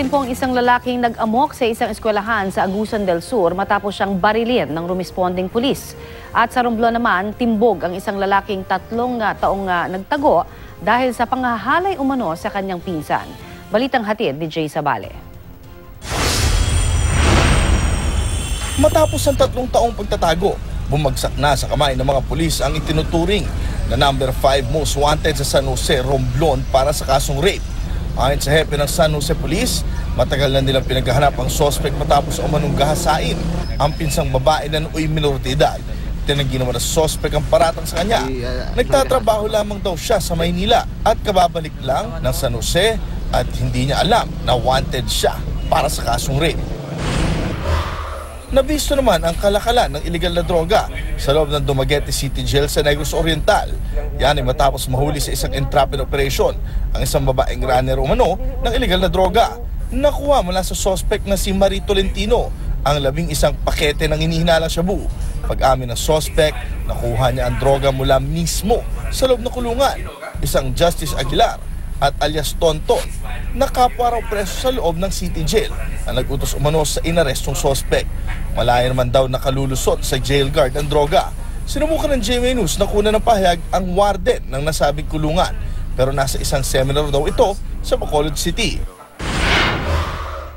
din po ang isang lalaking nag-amok sa isang eskwelahan sa Agusan del Sur matapos siyang barilin ng responding pulis. At sa Romblon naman, timbog ang isang lalaking tatlong ah, taong ah, nagtago dahil sa panghahalay umano sa kanyang pinsan. Balitang hatid ni Jay Sabale. Matapos ang tatlong taong pagtatago, bumagsak na sa kamay ng mga pulis ang itinuturing na number 5 most wanted sa San Jose, Romblon para sa kasong rape. Ayon sa hepe ng San Jose Police, matagal na nilang pinaghahanap ang sospek matapos umanong gahasain ang pinsang babae na nooy minor de edad. Tinanggi naman ng sospek ang paratang sa kanya. Nagtatrabaho lamang daw siya sa Maynila at kababalik lang ng San Jose at hindi niya alam na wanted siya para sa kasong rape. Nabisto naman ang kalakalan ng iligal na droga sa loob ng Dumaguete City Jail sa Negros Oriental. Yan ay matapos mahuli sa isang entrapment operation ang isang babaeng runner umano ng iligal na droga. Nakuha mula sa suspect na si Marie Tolentino ang labing isang pakete ng inihinalang shabu. Pag-amin ng suspect, nakuha niya ang droga mula mismo sa loob ng kulungan. Isang Justice Aguilar at alias Tonton na kapwa raw preso sa loob ng city jail na nagutos umano sa inarestong sospek. Malaya naman daw nakalulusot sa jail guard ang droga. Sinubukan ng GMA News na kuna ng pahayag ang warden ng nasabing kulungan pero nasa isang seminar daw ito sa Bacolod City.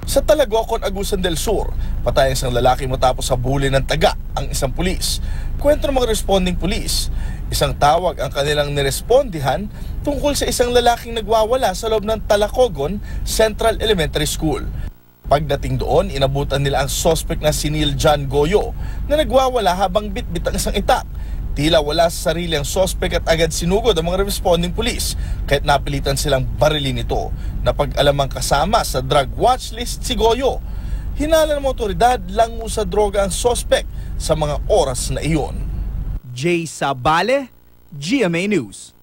Sa Talagocon, Agusan del Sur, patay ang isang lalaki matapos habulin ng taga ang isang pulis. Kwento ng mga responding pulis, isang tawag ang kanilang nirespondihan tungkol sa isang lalaking nagwawala sa loob ng Talacogon Central Elementary School. Pagdating doon, inabutan nila ang sospek na si Neil John Goyo na nagwawala habang bitbit ang isang itak. Tila wala sa sarili ang sospek at agad sinugod ang mga responding pulis kahit napilitan silang barilin ito na pag-alamang kasama sa drug watch list si Goyo. Hinala ng otoridad lang sa droga ang sospek sa mga oras na iyon. Jay Sabale, GMA News.